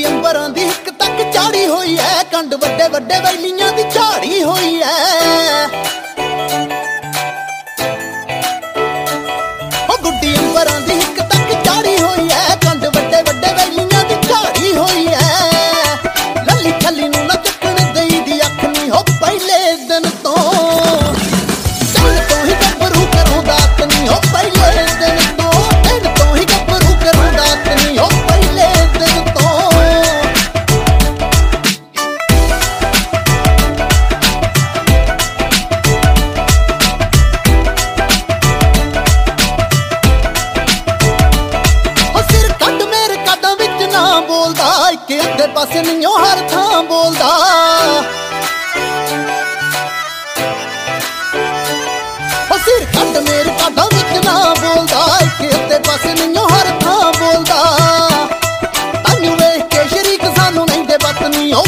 ਦੀ ਅੰਬਰਾਂ ਦੀ ਇੱਕ ਤੱਕ ਚਾੜੀ ਹੋਈ ਐ। ਕੰਡ ਵੱਡੇ ਵੱਡੇ ਵੈਲੀਆਂ ਦੀ ਝਾੜੀ ਹੋਈ ਐ। ਉਹ ਗੁੱਡੀ ਅੰਬਰਾਂ ਦੀ ਪਾਸੇ ਨਹੀਂਓ ਹਰ ਥਾਂ ਬੋਲਦਾ। ਸਿਰ ਕੱਢ ਮੇਰੇ ਕਾਢਾਂ ਵਿੱਚ ਨਾ ਬੋਲਦਾ ਕਿਤੇ ਪਾਸੇ ਨਹੀਂਓ ਹਰ ਥਾਂ ਬੋਲਦਾ। ਤੈਨੂੰ ਵੇਖ ਕੇ ਸ਼ਰੀਕ ਸਾਨੂੰ ਨਹੀਂ ਦੇ ਬਤ ਨਹੀਂ ਹੋ